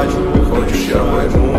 cidade, onde o chão é muito.